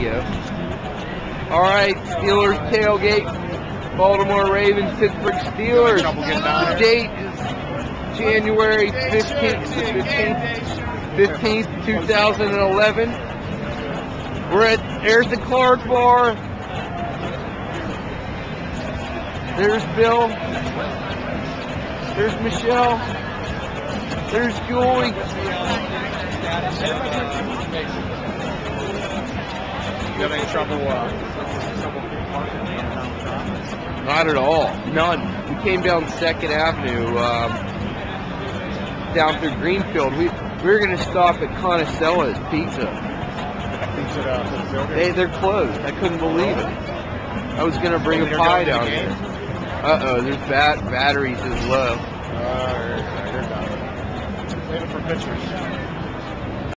Yeah. All right, Steelers tailgate. Baltimore Ravens, Pittsburgh Steelers. The date is January 15th, 15th, 15th, 2011. We're at, there's the Clark Bar. There's Bill. There's Michelle. There's Julie. You have any trouble, uh, trouble parking in downtown? Not at all. None. We came down Second Avenue, um, down through Greenfield. We we were gonna stop at Conacella's Pizza. Things that, for the building? They they're closed. I couldn't believe it. I was gonna bring a pie down here. Uh oh, there's bat batteries is low. Uh, they're, done. It for pictures.